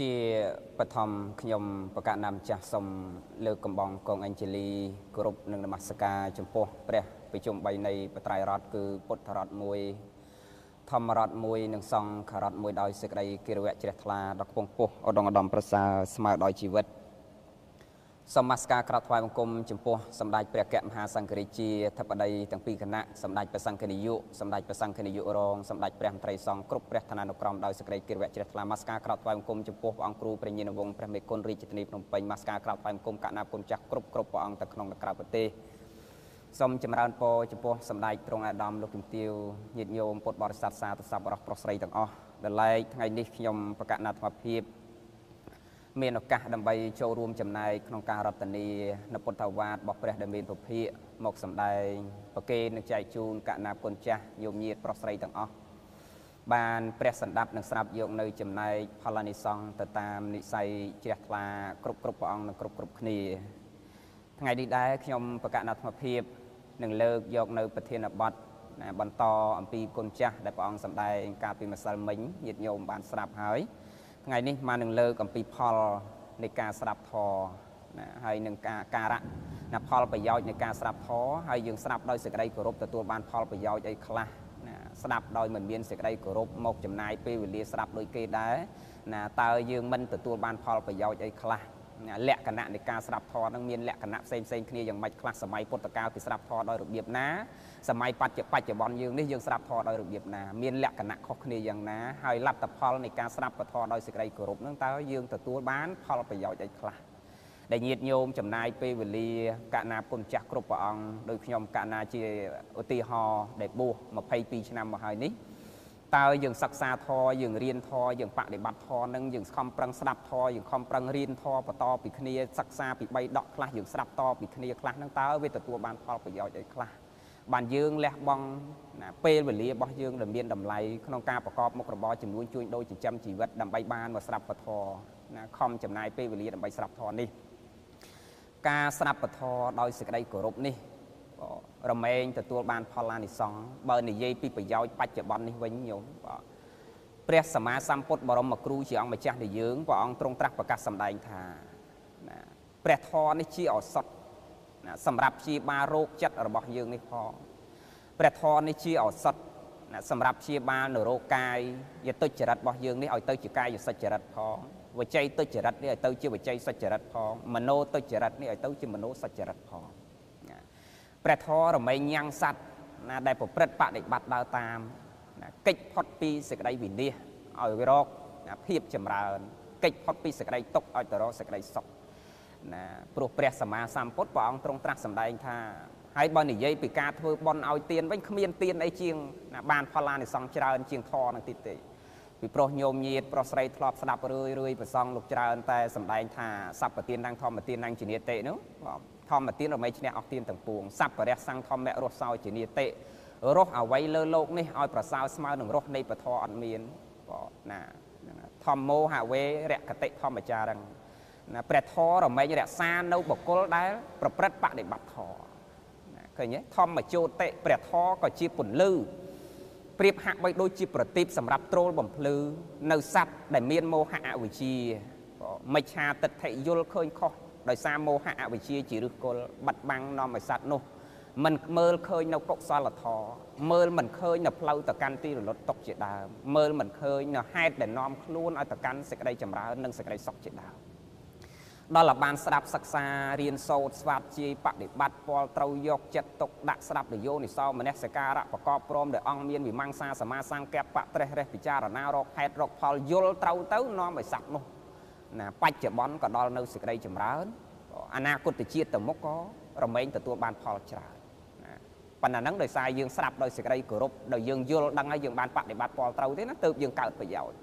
ជាបឋមខ្ញុំបកណាំចាស់សូមលើកកំបងកងអេនជេលីគោរពនិងនមស្ការចំពោះព្រះប្រជុំ3នៃបត្រៃរដ្ឋគឺពុទ្ធរដ្ឋមួយធម្មរដ្ឋមួយនិងសង្ឃរដ្ឋមួយដោយសេចក្តីគិរវៈជ្រះថ្លាដល់គង់ពោះឧត្តមឧត្តមប្រសើរស្មើដោយជីវិត សូមនមស្ការក្រាបថ្វាយបង្គំចំពោះសម្ដេចព្រះកមហាសង្ឃរាជាធិបតីទាំងពីរគណៈសម្ដេចព្រះសង្ឃនាយកសម្ដេចព្រះសង្ឃនាយករងសម្ដេចព្រះមន្ត្រីសង្ឃគ្រប់ព្រះឋានានុក្រមដោយសេចក្តីគិរវៈជ្រះថ្លានមស្ការក្រាបថ្វាយបង្គំចំពោះព្រះអង្គគ្រូព្រះញាណវង្សព្រះមេគុណរាជធានីភ្នំពេញនមស្ការក្រាបថ្វាយបង្គំកណាគុណចាស់គ្រប់គ្រប់ព្រះអង្គទៅក្នុងនិងក្រៅប្រទេសសូមចម្រើនពរចំពោះសម្ដេចទ្រង់អាដាមលោកជំទាវញាតិញោមពុទ្ធបរិស័ទសាធុសពរោះប្រុសស្រីទាំងអស់ដែលឡែកថ្ងៃនេះខ្ញុំបកណាធម៌ភាព មានឱកាសដើម្បីចូលរួមចំណែកក្នុងការរដ្ឋនីនៅពុទ្ធវាទរបស់ព្រះដែលមានពភាកមកសម្ដែងប្រគេននិងចែកជូនកណាគុណចាស់ញោមញាតប្រុសស្រីទាំងអស់បានព្រះសម្ដាប់និងស្រាប់យកនៅចំណែកផលនិសង្ឃទៅតាមនិស័យជ្រះថ្លាគ្រប់គ្រប់ព្រះអង្គនិងគ្រប់គ្រប់គ្នាថ្ងៃនេះដែរខ្ញុំបកណាធមភាពនឹងលើកយកនៅប្រធានបទបន្តអំពីគុណចាស់ដែលព្រះអង្គសម្ដែងកាលពីម្សិលមិញញាតិញោមបានស្រាប់ហើយ ថ្ងៃនេះមកនឹងលើកអំពីផលនៃការស្ដាប់ធម៌ណាហើយនឹងការការៈណាផលប្រយោជន៍នៃការស្ដាប់ធម៌ហើយយើងស្ដាប់ដោយសេចក្តីគោរពទទួលបានផលប្រយោជន៍អីខ្លះណាស្ដាប់ដោយមិនមានសេចក្តីគោរពមកចំណាយពេលវេលាស្ដាប់ដូចគេដែរណាតើយើងមិនទទួលបានផលប្រយោជន៍អីខ្លះ លក្ខណៈនៃការស្ដាប់ធម៌នឹងមានលក្ខណៈផ្សេងផ្សេងគ្នាយ៉ាងម៉េចខ្លះសម័យពុទ្ធកាលគេស្ដាប់ធម៌ដោយរបៀបណាសម័យបច្ចុប្បន្នយើងនេះយើងស្ដាប់ធម៌ដោយរបៀបណាមានលក្ខណៈខុសគ្នាយ៉ាងណាហើយលទ្ធផលនៃការស្ដាប់ពធដោយសេចក្តីគោរពនឹងតើយើងទទួលបានផលប្រយោជន៍អីខ្លះដែលញាតញោមចំណាយពេលវេលាកណាគុណចាស់គ្រប់ព្រះអង្គដោយខ្ញុំកណាជាឧទាហរណ៍ដែលបួស22ឆ្នាំមកហើយនេះ តើយើងសិក្សាធម៌យើងរៀនធម៌យើងបដិបត្តិធម៌នឹងយើងខំប្រឹងស្ដាប់ធម៌យើងខំប្រឹងរៀនធម៌បន្តពីគ្នាសិក្សាពី3ដកខ្លះយើងស្ដាប់តពីគ្នាខ្លះនឹងតើវាទទួលបានផលប្រយោជន៍អីខ្លះបានយើងលះបង់ណាពេលវេលារបស់យើងដែលមានតម្លៃក្នុងការប្រកបមុខរបរចំនួនជួញដូរចិញ្ចឹមជីវិតដើម្បីបានមកស្ដាប់ពធណាខំចំណាយពេលវេលាដើម្បីស្ដាប់ធម៌នេះការស្ដាប់ពធដោយសេចក្តីគោរពនេះ រមែងទទួលបានផលអានិសង្សបើនិយាយពីប្រយោជន៍បច្ចុប្បន្ននេះវិញញោមបាទព្រះសម្មាសម្ពុទ្ធបរមគ្រូជាអង្គម្ចាស់នៃយើងព្រះអង្គទ្រង់ត្រាស់ប្រកាសសម្ដែងថាណាព្រះធម៌នេះជាឱសថណាសម្រាប់ព្យាបាលរោគចិត្តរបស់យើងនេះផងព្រះធម៌នេះជាឱសថណាសម្រាប់ព្យាបាលនៅរោគកាយយតុចរិតរបស់យើងនេះឲ្យទៅជាកាយសុចរិតផងវច័យទុច្ចរិតនេះឲ្យទៅជាវច័យសុចរិតផងមโนទុច្ចរិតនេះឲ្យទៅជាមโนសុចរិតផង ព្រះធម៌រមែងញ៉ាំងសัตว์ណាដែលប្រព្រឹត្តបដិបត្តិដើរតាមណាកិច្ចផុតពីសេចក្តីវិនិច្ឆ័យឲ្យរកភាពចម្រើនកិច្ចផុតពីសេចក្តីទុក្ខឲ្យទៅរកសេចក្តីសុខណាព្រោះព្រះសម្មាសម្ពុទ្ធព្រះអង្គទ្រង់ត្រាស់សម្ដែងថាហើយបើនិយាយពីការធ្វើបុណ្យឲ្យទានវិញគ្មានទានអីជាងណាបានផលឡានិសង្ឃច្រើនជាងធរនឹងទីទេពីប្រុសញោមញាតប្រុសស្រីធ្លាប់ស្ដាប់រឿយរឿយប្រសងលោកច្រើនតែសម្ដែងថាសព្វទាននឹងធម្មទាននឹងជានិតិនោះ ធម្មទានរមែងឈ្នះអស់ទានទាំងពួងសัพពរៈសង្ឃធម្មរស់សោជានិតិរស់អ្វីលើโลกនេះឲ្យប្រសើរស្មើនឹងរស់នៃពធអត់មានបងណាធម្មោហវេរកតិធម្មចារឹងណាព្រះធររមែងរក្សានៅបុគ្គលដែលប្រព្រឹត្តបដិបត្តិធរណាឃើញទេធម្មជោតិព្រះធរក៏ជាពន្លឺប្រៀបហាក់បីដូចជាប្រទីបសម្រាប់ត្រូលបំភ្លឺនៅសัตว์ដែលមានមោហៈអវិជ្ជាមិច្ឆាទិដ្ឋិយល់ឃើញខុស ដោយសារមោហៈអវិជ្ជាជាឫសគល់បាត់បាំងនាំឲ្យសត្វនោះមិនមើលឃើញនៅកុសលធម៌មើលមិនឃើញនៅផ្លូវទៅកាន់ទីរលត់ຕົកជាដើមមើលមិនឃើញនៅហេតុដែលនាំខ្លួនឲ្យទៅកាន់សេចក្តីចម្រើននិងសេចក្តីសុខជាដើមដល់ឲ្យបានស្ដាប់សិក្សារៀនសូត្រស្វាតជាយបដិបត្តិពលត្រូវយកចិត្តទុកដាក់ស្ដាប់នយោនិសោមនសិការៈប្រកបព្រមដោយអង្គមានវិមង្សាសមាសង្កៈបៈត្រេះរេះពិចារណារកហេតុរកផលយល់ត្រូវទៅនាំឲ្យសັບនោះ ណាបច្ចុប្បន្នក៏ដល់នៅសេចក្តីចម្រើនអនាគតជាតិទៅមុខក៏រមែងទទួលបានផលច្រើនណាប៉ុន្តែហ្នឹងដោយសារយើងស្ដាប់ដោយសេចក្តីគោរពដោយយើងយល់ដឹងហើយយើងបានបដិបត្តិពលត្រូវទេណាទើបយើងកើតប្រយោជន៍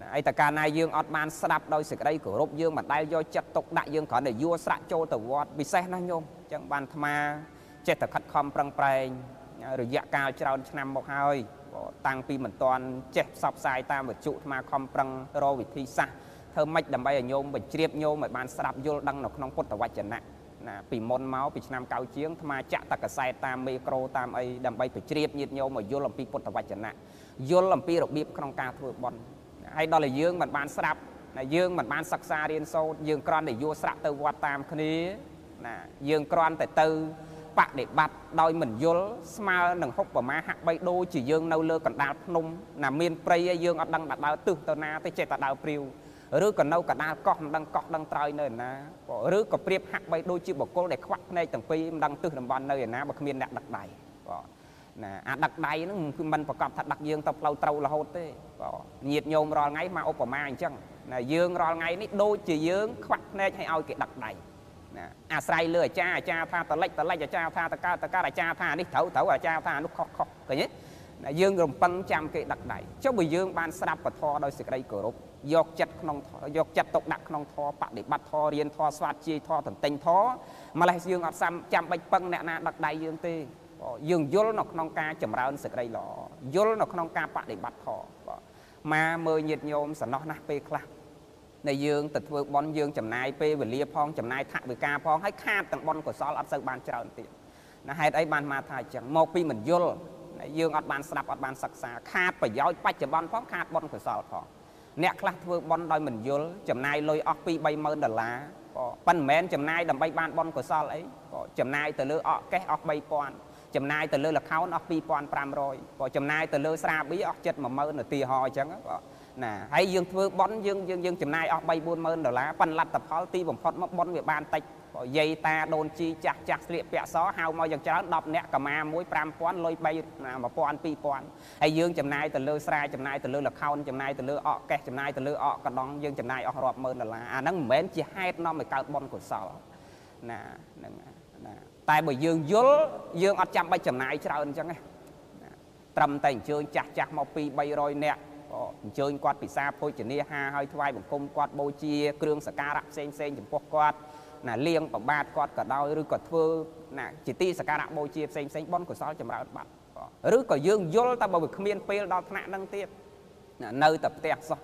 ណាហើយតើកាលណាយើងអត់បានស្ដាប់ដោយសេចក្តីគោរពយើងមិនដែលយកចិត្តទុកដាក់យើងគ្រាន់តែយួរស្រាក់ចូលទៅវត្តពិសេសណាស់ញោមអញ្ចឹងបានអាត្មាចេះតែខិតខំប្រឹងប្រែងរយៈកាលច្រើនឆ្នាំមកហើយតាំងពីមិនទាន់ចេះផ្សព្វផ្សាយតាមវិទ្យុអាត្មាខំប្រឹងរកវិធីសាស្ត្រ ធ្វើម៉េចដើម្បីឲ្យញោមបញ្ជ្រាបញោមឲ្យបានស្ដាប់យល់ដឹងនៅក្នុងពុទ្ធវចនៈណាពីមុនមកពីឆ្នាំកៅជាងអាត្មាចាក់តកសែតតាមមេក្រូតាមអីដើម្បីបញ្ជ្រាបញាតិញោមឲ្យយល់អំពីពុទ្ធវចនៈយល់អំពីរបៀបក្នុងការធ្វើបុណ្យហើយដល់តែយើងមិនបានស្ដាប់ណាយើងមិនបានសិក្សារៀនសូត្រយើងគ្រាន់តែយកស្រាក់ទៅវត្តតាមគ្នាណាយើងគ្រាន់តែទៅបដិបត្តិដោយមិនយល់ស្មើនឹងហុកប្រមាហាក់បីដូចជាយើងនៅលើកណ្ដាលភ្នំណាមានព្រៃហើយយើងអត់ដឹងដើរទឹះទៅណាទេចេះតែដើរព្រាវ ឬក៏នៅកណ្ដាលកោះមិនដឹងកោះដឹងត្រើយនៅឯណាឬក៏ប្រៀបហាក់បីដូចជាបុគ្គលដែលខ្វាក់ភ្នែកទាំងពីរមិនដឹងទឹះតំបន់នៅឯណាបើគ្មានអ្នកដឹកដៃបាទណាអាដឹកដៃហ្នឹងគឺមិនប្រកបថាដឹកយើងទៅផ្លូវត្រូវរហូតទេបាទញាតញោមរាល់ថ្ងៃមកឧបមាអញ្ចឹងណាយើងរាល់ថ្ងៃនេះដូចជាយើងខ្វាក់ភ្នែកឲ្យឲ្យគេដឹកដៃណាអាស្រ័យលើអាចារ្យអាចារ្យថាតលិចតលិចអាចារ្យថាតកើតតកើតអាចារ្យថានេះត្រូវត្រូវអាចារ្យថានោះខុសខុសឃើញទេយើងរំពឹងចាំគេដឹកដៃចុះបើយើងបានស្ដាប់ពធដោយសេចក្តីគោរព យកចិត្តក្នុងយកចិត្តទុកដាក់ក្នុងធម៌បដិបត្តិធម៌រៀនធម៌ស្វាតជាយធម៌តន្ទិញធម៌ម្លេះយើងអត់សាំចាំបាច់ពឹងអ្នកណាដឹកដៃយើងទេយើងយល់នៅក្នុងការចម្រើនសេចក្តីល្អយល់នៅក្នុងការបដិបត្តិធម៌មកមើលញាតញោមសំណោះណាស់ពេលខ្លះដែលយើងទៅធ្វើបន់យើងចំណាយពេលវេលាផងចំណាយថវិកាផងហើយខាតទាំងបន់កុសលអត់សូវបានច្រើនទៀតណាហេតុអីបានមកថាអញ្ចឹងមកពីមិនយល់យើងអត់បានស្ដាប់អត់បានសិក្សាខាតប្រយោជន៍បច្ចុប្បន្នផងខាតបន់កុសលផង អ្នកខ្លះធ្វើបន់ដោយមិនយល់ចំណាយលុយអស់ពី30000ដុល្លារក៏ប៉ុន្តែមិនមែនចំណាយដើម្បីបានបន់កុសលអីក៏ចំណាយទៅលើអកកេះអស់3000ចំណាយទៅលើលខោនអស់2500ក៏ចំណាយទៅលើស្រាបៀអស់ចិត្ត10000នាទីហោអញ្ចឹងក៏ ណាហើយយើងធ្វើបន់យើងយើងយើងចំណាយអស់3 40000ដុល្លារប៉ុន្តែលទ្ធផលទីបំផុតមកបន់វាបានតិចយាយតាដូនជីចាស់ចាស់ស្លៀកពាក់សហៅមកយ៉ាងច្រើន10នាក់កម្មាមួយ5000លុយ3 1000 2000ហើយយើងចំណាយទៅលើស្រែចំណាយទៅលើលខោនចំណាយទៅលើអកកេះចំណាយទៅលើអកកដងយើងចំណាយអស់រាប់ម៉ឺនដុល្លារអាហ្នឹងមិនមែនជាហេតុនាំឲ្យកើតបន់កុសលណាហ្នឹងណាតែបើយើងយល់យើងអត់ចាំបាច់ចំណាយច្រើនអញ្ចឹងណាត្រឹមតែអញ្ជើញចាស់ចាស់មកពី300នាក់ អញ្ជើញគាត់ពិសាភោជនាហាឲ្យថ្វាយបង្គំគាត់បូជាគ្រឿងសក្ការៈផ្សេងផ្សេងចំពោះគាត់ណាលៀងប្របាទគាត់ក៏ដោយឬក៏ធ្វើណាជាទីសក្ការៈបូជាផ្សេងផ្សេងបនកុសលចម្រើនបាត់ឬក៏យើងយល់តែបើវាគ្មានពេលដល់ថ្នាក់ហ្នឹងទៀតនៅតែផ្ទះសោះ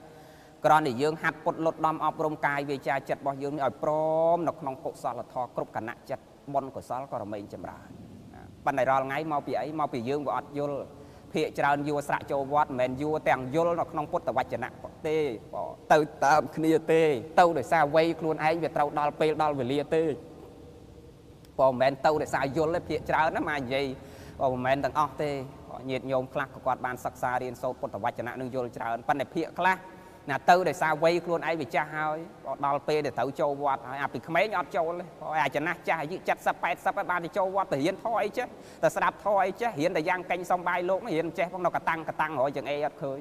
គ្រាន់តែយើងហាត់ពុតលុតដំអប់រំកាយវាចាចិត្តរបស់យើងនេះឲ្យព្រមនៅក្នុងកុសលធម៌គ្រប់គណៈចិត្តបនកុសលក៏រមែងចម្រើនប៉ុន្តែរាល់ថ្ងៃមកពីអីមកពីយើងវាអត់យល់ ភាកច្រើនយួរស្រាក់ចូលវត្តមិនមែនយួរទាំងយល់នៅក្នុងពុទ្ធវចនៈទេទៅតាមគ្នាទេ ទៅដោយសារវ័យខ្លួនឯងវាត្រូវដល់ពេលដល់វេលាទេបើមិនមែនទៅដោយសារយល់ទេភាកច្រើនណាមកនិយាយបើមិនមែនទាំងអស់ទេញាតិញោមខ្លះក៏គាត់បានសិក្សារៀនសូត្រពុទ្ធវចនៈនឹងយល់ច្រើនប៉ុន្តែភាកខ្លះ ណាទៅដោយសារវ័យខ្លួនឯងវាចាស់ហើយដល់ពេលដែលត្រូវចូលវត្តហើយអាពីក្មេងអត់ចូលទេអាចចំណាស់ចាស់អាយុ70 80ហើយបានទៅចូលវត្តទៅរៀនធម៌អីចេះទៅស្ដាប់ធម៌អីចេះរៀនតែយ៉ាងកេញសំបាយលោករៀនចេះផងនៅកតាំងកតាំងរយជាងអីអត់ឃើញ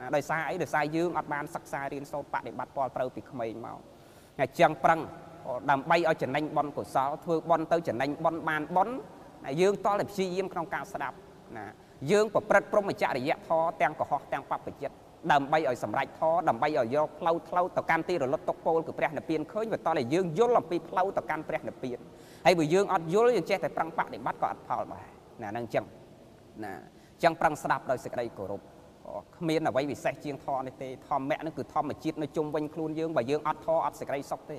ណាដោយសារអីដោយសារយើងអត់បានសិក្សារៀនសូត្របដិបត្តិពលត្រូវពីក្មេងមកអញ្ចឹងប្រឹងដើម្បីឲ្យចំណេញបនកុសលធ្វើបនទៅចំណេញបនបានបនយើងតល់តែព្យាយាមក្នុងការស្ដាប់ណាយើងប្រព្រឹត្តព្រមចរិយធម៌ទាំងកុហកទាំងបព្វជិត ដើម្បីឲ្យសម្រេចធរដើម្បីឲ្យយកផ្លូវផ្លូវទៅកាន់ទីរលត់ទុកពោលគឺព្រះនិព្វានឃើញវាតតែយើងយល់អំពីផ្លូវទៅកាន់ព្រះនិព្វានហើយបើយើងអត់យល់យើងចេះតែប្រឹងបដិបត្តិក៏អត់ផលដែរណាហ្នឹងអញ្ចឹងណាអញ្ចឹងប្រឹងស្ដាប់ដោយសេចក្តីគោរពគ្មានអ្វីវិសេសជាងធម៌នេះទេធម្មៈនឹងគឺធម្មជាតិនៅជុំវិញខ្លួនយើងបើយើងអត់ធម៌អត់សេចក្តីសុខទេ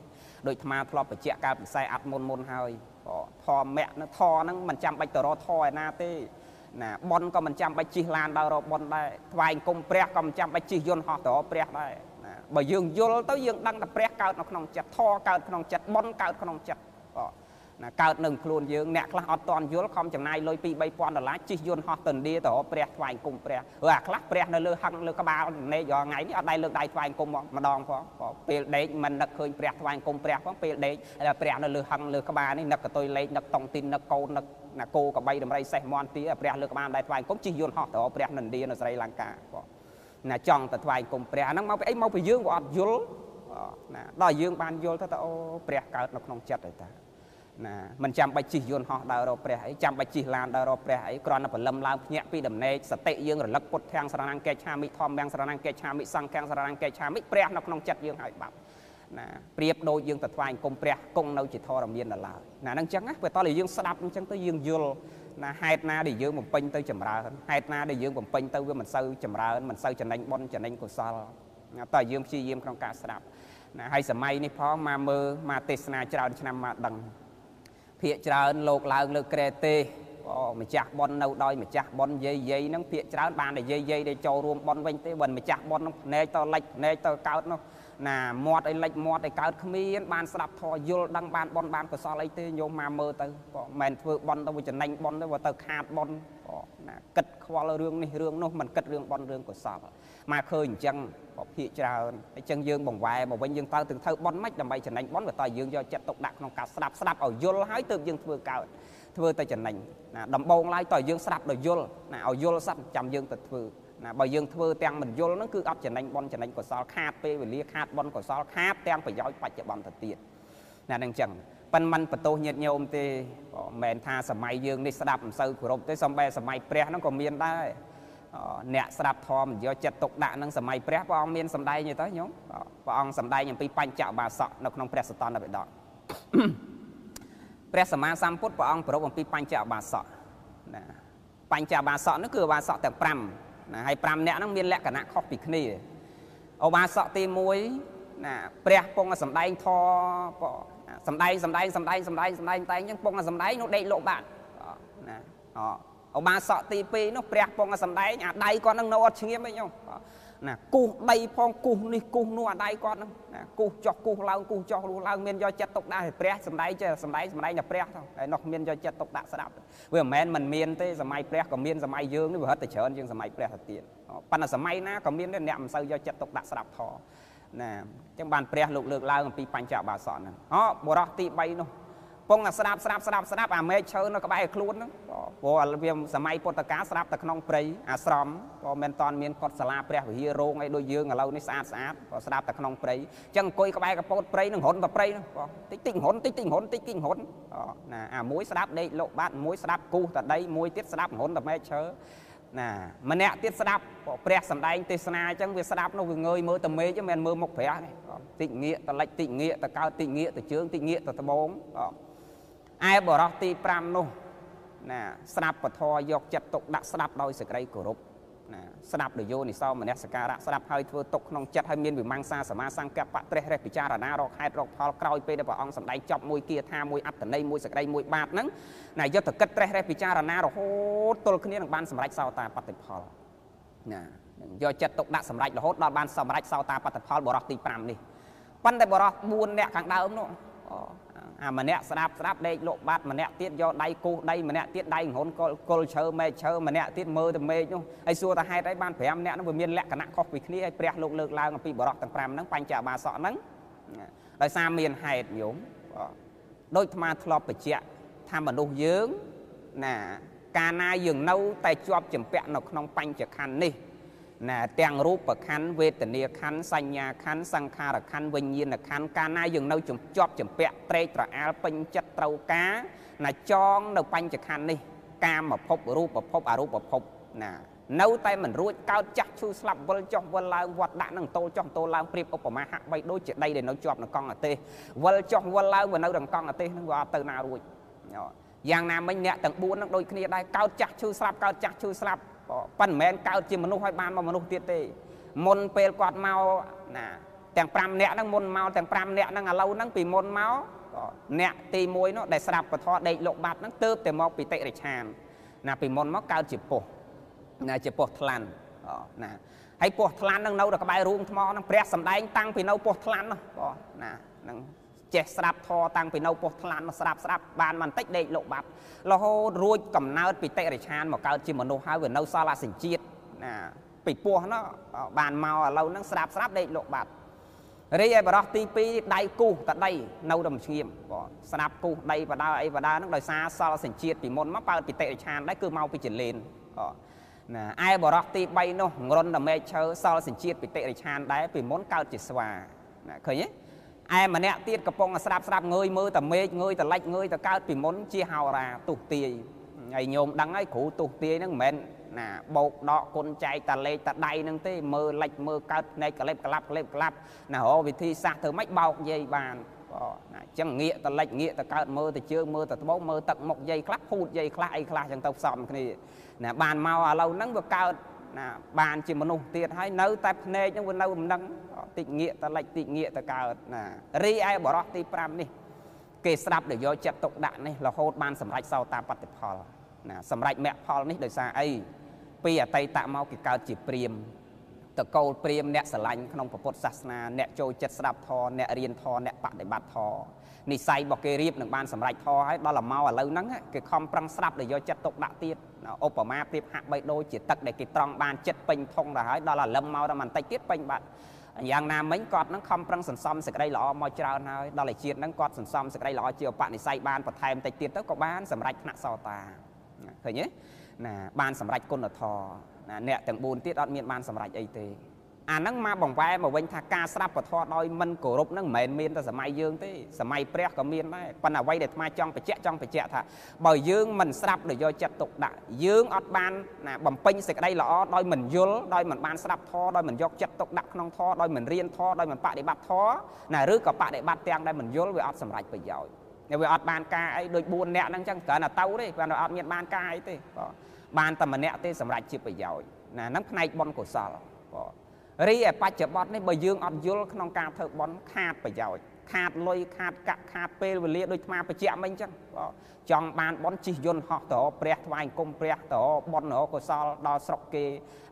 ដូចអាធ្លាប់បញ្ជាក់កាលពិសេសអត់មុនមុនហើយធម្មៈនឹងធម៌ហ្នឹងមិនចាំបាច់ទៅរកធម៌ឯណាទេ ណាប៉ុនក៏មិនចាំបាច់ជិះឡានដើររកប៉ុនដែរថ្វាយអង្គមព្រះក៏មិនចាំបាច់ជិះយន្តហោះទៅរកព្រះដែរណាបើយើងយល់ទៅយើងដឹងតែព្រះកើតនៅក្នុងចិត្តធរកើតក្នុងចិត្តប៉ុនកើតក្នុងចិត្តបាទណាកើតនៅខ្លួនយើងអ្នកខ្លះអត់តន់យល់ខំចំណាយលុយ2 3000ដុល្លារជិះយន្តហោះទៅឥណ្ឌាទៅរកព្រះថ្វាយអង្គមព្រះឬអាខ្លះព្រះនៅលើហឹងលើក្បាលនេករាល់ថ្ងៃនេះអត់ដៃលើកដៃថ្វាយអង្គមម្ដងផងពេលដេកមិននឹកឃើញព្រះថ្វាយអង្គមព្រះផងពេលដេកព្រះនៅលើហឹងលើក្បាលនេះនឹកកតុយលេខនឹកតុងទីននឹកកូននឹក ណាគោកបីដំរីសេះមន់ទីព្រះលើក្បាលដៃថ្វាយអង្គមជិះយន្តហោះទៅរកព្រះនៅឥណ្ឌានៅស្រីលង្កាបងណាចង់ទៅថ្វាយអង្គមព្រះអាហ្នឹងមកពីអីមកពីយើងក៏អត់យល់ណាដល់យើងបានយល់ទៅថាអូព្រះកើតនៅក្នុងចិត្តហើយតាណាមិនចាំបាច់ជិះយន្តហោះដើររកព្រះអីចាំបាច់ជិះឡានដើររកព្រះអីគ្រាន់តែព្រលឹមឡើងភ្ញាក់ពីដំណេកសតិយើងរលឹកពុទ្ធធាំងសរណង្កេឆាមិធម្មយ៉ាងសរណង្កេឆាមិសង្ឃយ៉ាងសរណង្កេឆាមិព្រះនៅក្នុងចិត្តយើងហើយបាត់ ណាប្រៀបដូចយើងទៅថ្វាយអង្គមព្រះគង់នៅជាធរមានដល់ឡើយណាហ្នឹងចឹងណាពេលតោះយើងស្ដាប់អញ្ចឹងទៅយើងយល់ណាហេតុណាដែលយើងបំពេញទៅចម្រើនហេតុណាដែលយើងបំពេញទៅវាមិនសូវចម្រើនមិនសូវចំណេញបុណ្យចំណេញកុសលណាតើយើងព្យាយាមក្នុងការស្ដាប់ណាហើយសម័យនេះផងមកមើលមកទេសនាច្រើនឆ្នាំមកដឹងភាកច្រើនលោកឡើងលើក្រែទេអូម្ចាស់ប៉ុននៅដោយម្ចាស់ប៉ុនយាយយាយហ្នឹងភាកច្រើនបានតែយាយយាយដែលចូលរួមប៉ុនវិញទេបើម្ចាស់ប៉ុនហ្នឹងភ្នែកទៅលិចភ្នែកទៅកើតនោះ ណាមាត់អីលិចមាត់អីកើតគ្មានបានស្ដាប់ធម៌យល់ដឹងបានបនបានកុសលអីទេញោមមកមើលទៅក៏មិនធ្វើបនទៅវាចំណេញបនទៅវាទៅខាតបនក៏ណាគិតខ្វល់រឿងនេះរឿងនោះមិនគិតរឿងបនរឿងកុសលមកឃើញអញ្ចឹងក៏ភាកច្រើនអញ្ចឹងយើងបង្វែរមកវិញយើងទៅទាំងធ្វើបនមិនដើម្បីចំណេញបនក៏តើយើងយកចិត្តទុកដាក់ក្នុងការស្ដាប់ស្ដាប់ឲ្យយល់ហើយទើបយើងធ្វើកើតធ្វើទៅចំណេញណាដំបងឡើយតើយើងស្ដាប់ដល់យល់ណាឲ្យយល់សັບចាំយើងទៅធ្វើ ណាបើយើងធ្វើទាំងមិនយល់ហ្នឹងគឺអត់ចំណេញបនចំណេញកុសលខាតពេលវេលាខាតបនកុសលខាតទាំងប្រយោជន៍បច្ចុប្បន្នទៅទៀតណានឹងចឹងប៉ិនមិនបន្ទោសញាតញោមទេមិនមែនថាសម័យយើងនេះស្ដាប់មិនសូវគោរពទេសំបែសម័យព្រះហ្នឹងក៏មានដែរអ្នកស្ដាប់ធម៌យកចិត្តទុកដាក់នឹងសម័យព្រះព្រះអង្គមានសម្ដែងទេទៅញោមព្រះអង្គសម្ដែងអំពីបញ្ចបាសកនៅក្នុងព្រះសតនបិដកព្រះសម្មាសម្ពុទ្ធព្រះអង្គប្រពអំពីបញ្ចបាសកណាបញ្ចបាសកនោះគឺបាសកទាំង5 ណាហើយ5នាក់ហ្នឹងមានលក្ខណៈខុសពីគ្នាឧបាសកទី1ណាព្រះពងសម្ដែងធម៌សម្ដែងសម្ដែងសម្ដែងសម្ដែងសម្ដែងតែអញ្ចឹងពងសម្ដែងនោះដេកលោកបាទណាឧបាសកទី2នោះព្រះពងសម្ដែងអាដៃគាត់នឹងនៅអត់ឈ្ងៀមអីញោម ណាគូសដីផងគូសនេះគូសនោះអាដៃគាត់ហ្នឹងណាគូសចោះគូសឡើងគូសចោះលុះឡើងមានយកចិត្តទុកដាក់ឲ្យព្រះសំដែងចេះសំដែងសំដែងតែព្រះទៅហើយនោះមានយកចិត្តទុកដាក់ស្ដាប់វាមិនមែនមិនមានទេសម័យព្រះក៏មានសម័យយើងនេះវាហិតតែច្រើនជាងសម័យព្រះទៅទៀតប៉ុន្តែសម័យណាក៏មានដែរអ្នកមិនសូវយកចិត្តទុកដាក់ស្ដាប់ធម៌ណាអញ្ចឹងបានព្រះលោកលើកឡើងអំពីបញ្ចបាសកហ្នឹងអូបរោះទី3នោះ ពងតែស្ដាប់ស្ដាប់ស្ដាប់ស្ដាប់អាមេឃឈើនៅក្បែរខ្លួនហ្នឹងព្រោះវាសម័យពុទ្ធកាលស្ដាប់តែក្នុងព្រៃអាស្រមក៏មិនតាន់មានកុដសាលាព្រះវិហាររោងអីដូចយើងឥឡូវនេះស្អាតស្អាតក៏ស្ដាប់តែក្នុងព្រៃអញ្ចឹងអង្គុយក្បែរកពតព្រៃនឹងរុនតែព្រៃហ្នឹងតិចតិចរុនតិចតិចរុនតិចតិចរុនណាអាមួយស្ដាប់ដេកលោកបាត់មួយស្ដាប់គូសតែដីមួយទៀតស្ដាប់រុនតែមេឃឈើណាម្នាក់ទៀតស្ដាប់ព្រះសំដែងទេសនាអញ្ចឹងវាស្ដាប់នោះវាងើយមើលតែមេឃមិនមើលមុខព្រះទេតិចងាកតលិចតិចងាកតកើតតិចងាកតជើងតិចងាកតត្បូង ឯបរោះទី5នោះណាស្ដាប់ពធយកចិត្តទុកដាក់ស្ដាប់ដោយសេចក្តីគោរពណាស្ដាប់ដោយយោនិសោមនសការៈស្ដាប់ហើយធ្វើទុកក្នុងចិត្តហើយមានវិមង្សាសមាសង្កបៈត្រេះរេះពិចារណារកហេតុរកផលក្រោយពេលដែលព្រះអង្គសម្ដែងចប់មួយគាថាមួយអត្តន័យមួយសេចក្តីមួយបាតហ្នឹងណាយកទៅគិតត្រេះរេះពិចារណារហូតទល់គ្នានឹងបានសម្រេចសោតាបតិផលណាយកចិត្តទុកដាក់សម្រេចរហូតដល់បានសម្រេចសោតាបតិផលបរោះទី5នេះប៉ុន្តែបរោះ4នាក់ខាងដើមនោះ អាម្នាក់ស្ដាប់ស្ដាប់ដេកលក់បាត់ម្នាក់ទៀតយកដៃគូសដៃម្នាក់ទៀតដៃងុនគល់គល់ឈើមេឃឈើម្នាក់ទៀតមើលទៅមេឃនោះហើយសួរថាហេតុអីបាន5នាក់នោះវាមានលក្ខណៈខុសពីគ្នាហើយព្រះលោកលើកឡើងអំពីបរោះទាំង5ហ្នឹងបញ្ចបាសកហ្នឹងដោយសារមានហេតុញោមដូចអាធ្លាប់បញ្ជាក់ថាមនុស្សយើងណាកាលណាយើងនៅតែជាប់ចម្ពាក់នៅក្នុងបញ្ចខណ្ឌនេះ ណាទាំងរូបខណ្ឌវេទនាខណ្ឌសញ្ញាខណ្ឌសង្ខារខណ្ឌវិញ្ញាណខណ្ឌកាលណាយើងនៅជាប់ចម្ពាក់ត្រេកត្រអាលពេញចិត្តត្រូវការណាចងនៅបញ្ចខណ្ឌនេះ កាមភពរូបភពអរូបភពណានៅតែមិនរួចកើតចាស់ឈឺស្លាប់វិលចុះវិលឡើងវត្តដាក់នឹងតូលចុះតូលឡើងព្រៀបឧបមាហាក់បីដូចជាដីដែលនៅជាប់នឹងកង់អាទេសវិលចុះវិលឡើងវានៅក្នុងកង់អាទេសនឹងវាអត់ទៅណារួចយ៉ាងណាមិញអ្នកទាំង4នឹងដូចគ្នាដែរកើតចាស់ឈឺស្លាប់កើតចាស់ឈឺស្លាប់ ប៉ុន្តែមិនមែនកើតជាមនុស្សឲ្យបានមកមនុស្សទៀតទេមុនពេលគាត់មកណាទាំង5នាក់ហ្នឹងមុនមកទាំង5នាក់ហ្នឹងឥឡូវហ្នឹងពីមុនមកអ្នកទី1នោះដែលស្ដាប់ពធដេកលោកបាត់ហ្នឹងទៅតែមកពីតិរិឆានណាពីមុនមកកើតជាពោះណាជាពោះថ្លាន់ណាហើយពោះថ្លាន់ហ្នឹងនៅដល់ក្បែររូងថ្មហ្នឹងព្រះសំដែងតាំងពីនៅពោះថ្លាន់នោះណាហ្នឹង ចេះស្ដាប់ធរតាំងពីនៅពោះថ្លាន់មកស្ដាប់ស្ដាប់បានបន្តិចដេកលោកបាត់រហូតរួចកំណើតពីតិរិឆានមកកើតជាមនុស្សហើយវានៅសល់អសញ្ជាតិណាពីពោះនោះបានមកឥឡូវហ្នឹងស្ដាប់ស្ដាប់ដេកលោកបាត់រីឯបរោះទី2ដៃគូសតដីនៅរំឈៀមបងស្ដាប់គូសដីបដាអីបដាហ្នឹងដោយសារសល់សញ្ជាតិពីមុនមកបើពីតិរិឆានដែរគឺមកពីចលេនណាឯបរោះទី3នោះងរុនដមេឃឈើសល់សញ្ជាតិពីតិរិឆានដែរពីមុនកើតជាស្វាណាឃើញទេ ឯម្នាក់ទៀតកំពុងស្ដាប់ស្ដាប់ងើយមើលតែមេឃងើយតែលិចងើយតែកើតពីមុនជាហោរាទុះទាយហើយញោមដឹងហើយគ្រូទុះទាយហ្នឹងមិនមែនណាបោកដកគុណចែកតាលេខតាដៃហ្នឹងទេមើលលិចមើលកើតភ្នែកក្លេបក្លាប់ក្លេបក្លាប់ណារវិធីសាស្ត្រធ្វើម៉េចបោកយាយបានបងណាអញ្ចឹងងាកតលិចងាកតកើតមើលទៅជើងមើលទៅត្បូងមើលទឹកមុខយាយខ្លះភូតយាយខ្លះអីខ្លះអញ្ចឹងទៅផ្សំគ្នាណាបានមកឥឡូវហ្នឹងវាកើត ណាបានជាមនុស្សទៀតហើយនៅតែភ្នែកហ្នឹងវានៅមិនដឹងតិចងាកតលិចតិចងាកតកើតណារីឯបរោះទី5នេះគេស្ដាប់ដែលយកចិត្តទុកដាក់នេះរហូតបានសម្រេចសោតាបតិផលណាសម្រេចមគ្គផលនេះដោយសារអីពីអតីតមកគេកើតជាព្រាមតកូលព្រាមអ្នកស្រឡាញ់ក្នុងពុទ្ធសាសនាអ្នកចូលចិត្តស្ដាប់ធម៌អ្នករៀនធម៌អ្នកបដិបត្តិធម៌និស័យរបស់គេរៀបនឹងបានសម្រេចធម៌ហើយដល់មកឥឡូវហ្នឹងគេខំប្រឹងស្ដាប់ដែលយកចិត្តទុកដាក់ទៀត ឧបមាប្រៀបហាក់បីដូចជាទឹកដែលគេត្រង់បានចិត្តពេញធុងទៅហើយដល់ឥឡឹមមកដល់បន្តិចទៀតពេញបាត់យ៉ាងណាមិញគាត់នឹងខំប្រឹងសន្សំសេចក្តីល្អមកច្រើនហើយដល់តែជាតិហ្នឹងគាត់សន្សំសេចក្តីល្អជាឧបនិស្ស័យបានបន្ថែមតិចទៀតទៅក៏បានសម្រេចថ្នាក់សោតាឃើញទេណាបានសម្រេចគុណធម៌ណាអ្នកទាំង4ទៀតអត់មានបានសម្រេចអីទេ អាហ្នឹងមកបង្វែរមកវិញថាការស្ដាប់ពធដោយមិនគោរពហ្នឹងមិនមែនមានតែសម័យយើងទេសម័យព្រះក៏មានដែរប៉ុន្តែអ្វីដែលអាត្មាចង់បញ្ជាក់ចង់បញ្ជាក់ថាបើយើងមិនស្ដាប់ដោយយកចិត្តទុកដាក់យើងអត់បានណាបំពេញសេចក្តីល្អដោយមិនយល់ដោយមិនបានស្ដាប់ធម៌ដោយមិនយកចិត្តទុកដាក់ក្នុងធម៌ដោយមិនរៀនធម៌ដោយមិនបដិបត្តិធម៌ណាឬក៏បដិបត្តិទាំងដែលមិនយល់វាអត់សម្រេចប្រយោជន៍វាអត់បានការអីដូច4នាក់ហ្នឹងចឹងគ្រាន់តែទៅទេគ្រាន់តែអត់មានបានការអីទេបាទបានតែម្នាក់ទេសម្រេចជាប្រយោជន៍ណាហ្នឹងផ្នែកបុណ្យកុសលបាទ រីឯបច្ចុប្បន្ននេះបើយើងអត់យល់ក្នុងការធ្វើបន់ខាតប្រយោជន៍ខាតលុយខាតកាក់ខាតពេលវេលាដូចថ្មបច្ចៈមិញអញ្ចឹងចង់បានបន់ជិះយន្តហោះទៅព្រះថ្វាយអង្គមព្រះទៅបន់រកុសលដល់ស្រុកគេ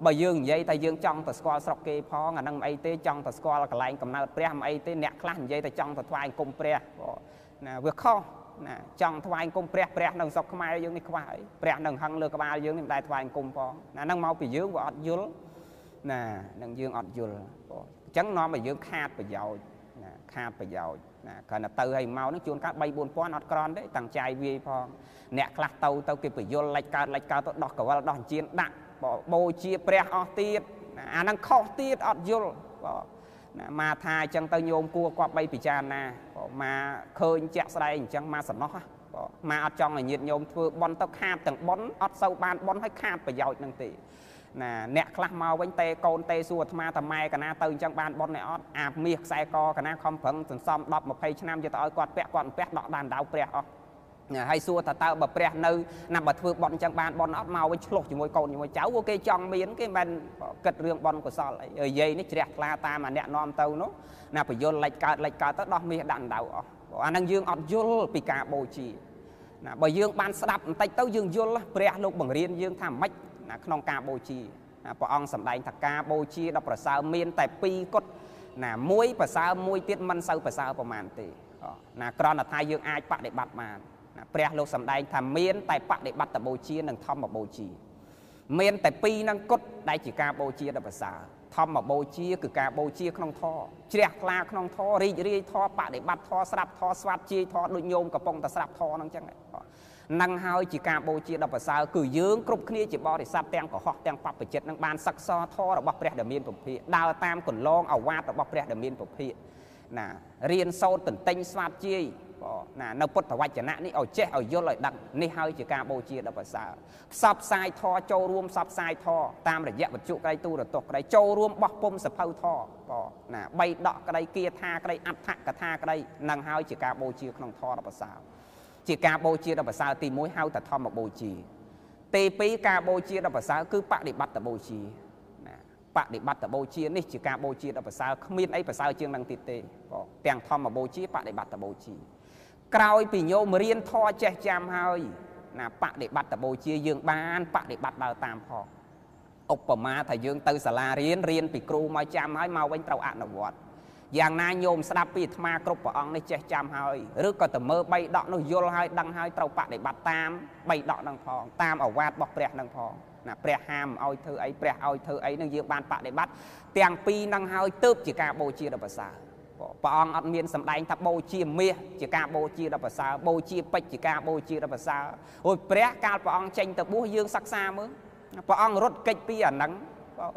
បើយើងនិយាយតែយើងចង់ទៅស្គាល់ស្រុកគេផងអានឹងមិនអីទេចង់ទៅស្គាល់កន្លែងកំណើតព្រះមិនអីទេអ្នកខ្លះនិយាយតែចង់ទៅថ្វាយអង្គមព្រះណាវាខុសណាចង់ថ្វាយអង្គមព្រះព្រះនៅស្រុកខ្មែរយើងនេះខ្វះអីព្រះនឹងហឹងលើក្បាលយើងនេះមិនដែលថ្វាយអង្គមផងណានឹងមកពីយើងវាអត់យល់ ណានឹងយើងអត់យល់អញ្ចឹងនាំឲ្យយើងខាតប្រយោជន៍ណាខាតប្រយោជន៍ណាគ្រាន់តែទៅឲ្យមកនឹងជួនកាល3 4000អត់ក្រន់ទេតាំងចាយវាយផងអ្នកខ្លះទៅទៅគេបញ្យលលិចកើតលិចកើតទៅដោះកវលដោះអញ្ជៀនដាក់បូជាព្រះអស់ទៀតអាហ្នឹងខុសទៀតអត់យល់បាទណាមកថាអញ្ចឹងទៅញោមគួរគាត់បីពិចារណាមកឃើញជាក់ស្ដែងអញ្ចឹងមកសំណោះមកអត់ចង់ឲ្យញាតញោមធ្វើបន់ទៅខាតទាំងបន់អត់សូវបានបន់ឲ្យខាតប្រយោជន៍នឹងទេ ណាអ្នកខ្លះមកវិញតេកូនតេសួរអាត្មាតាម៉ែកណាទៅអញ្ចឹងបានប៉ុនឯអត់អាមាសខ្សែកកណាខំប្រឹងសន្សំ10 20ឆ្នាំយកទៅឲ្យគាត់ពាក់គាត់ពាក់ដកដានដៅព្រះអស់ហើយសួរថាតើបើព្រះនៅណាបើធ្វើបន់អញ្ចឹងបានបន់អត់មកវិញឆ្លោះជាមួយកូនជាមួយចៅគេចង់មានគេមិនគិតរឿងបន់កុសលអីយាយនេះជ្រះថ្លាតាមអាអ្នកនាំទៅនោះណាបយលលិចកើតលិចកើតទៅដោះមាសដាក់ដៅអស់អាហ្នឹងយើងអត់យល់ពីការបូជាណាបើយើងបានស្ដាប់បន្តិចទៅយើងយល់ព្រះលោកបង្រៀនយើងថាម៉េច ណាក្នុងការបូជាព្រះអង្គសម្ដែងថាការបូជាដល់ប្រសើរមាន តែ2គត់ណាមួយប្រសើរមួយទៀតមិនសូវប្រសើរប្រមាណទេណាក្រណថាយើងអាចបដិបត្តិបានណាព្រះលោកសម្ដែងថាមាន តែបដិបត្តិបូជានិងធម្មបូជា មានតែពីរនឹងគត់ដែលជាការបូជាដល់ប្រសើរធម្មបូជាគឺការបូជាក្នុងធម៌ជ្រះថ្លាក្នុងធម៌រីករាយធម៌បដិបត្តិធម៌ស្រាប់ធម៌ស្វាត់ជាយធម៌ដូចញោមកំពុងតែស្រាប់ធម៌ហ្នឹងចឹងនឹង ហើយជាការបូជាដល់ប្រសើរគឺយើងគ្រប់គ្នាជាបរិស័ទទាំងកុហកទាំងបព្វជិតនឹងបានសិក្សាធម៌របស់ព្រះដែលមានពភាដើរតាមកន្លងអវាទរបស់ព្រះដែលមានពភាណារៀនសូត្រទន្ទិញស្វាតជាយណានៅពុទ្ធវចនៈនេះឲ្យចេះឲ្យយល់ឲ្យដឹងនេះហើយជាការបូជាដល់ប្រសើរផ្សព្វផ្សាយធម៌ចូលរួមផ្សព្វផ្សាយធម៌តាមរយៈវត្ថុក្តីទូរទស្សន៍ក្តីចូលរួមបោះពុំសភៅធម៌ក៏ណាបីដកក្តីគាថាក្តីអដ្ឋកថាក្តីនឹងហើយជាការបូជាក្នុងធម៌ដល់ប្រសើរ ជាការបូជាដ៏ប្រសើរទី1ហៅថាធម្មបូជាទី2ការបូជាដ៏ប្រសើរគឺបដិបត្តិបូជាណាបដិបត្តិបូជានេះជាការបូជាដ៏ប្រសើរគ្មានអីប្រសើរជាងនឹងទៀតទេបងទាំងធម្មបូជាបដិបត្តិបូជាក្រោយពីញោមរៀនធម៌ចេះចាំហើយណាបដិបត្តិបូជាយើងបានបដិបត្តិដើរតាមផងឧបមាថាយើងទៅសាលារៀនរៀនពីគ្រូមកចាំហើយមកវិញត្រូវអនុវត្ត យ៉ាងណាញោមស្ដាប់ពីអាត្មាគ្រប់ព្រះអង្គនេះចេះចាំហើយឬក៏ទៅមើលបីដកនោះយល់ហើយដឹងហើយត្រូវបដិបត្តិតាមបីដកនឹងផងតាមអវាទរបស់ព្រះនឹងផងណាព្រះហាមឲ្យធ្វើអីព្រះឲ្យធ្វើអីនឹងយើងបានបដិបត្តិទាំងពីរនឹងហើយទើបជាការបូជាដ៏ប្រសើរព្រះអង្គអត់មានសម្ដែងថាបូជាមាសជាការបូជាដ៏ប្រសើរបូជាពេជ្រជាការបូជាដ៏ប្រសើរអូយព្រះកាលព្រះអង្គចេញទៅបួសយើងសិក្សាមើលព្រះអង្គរត់កិច្ចពីអាហ្នឹង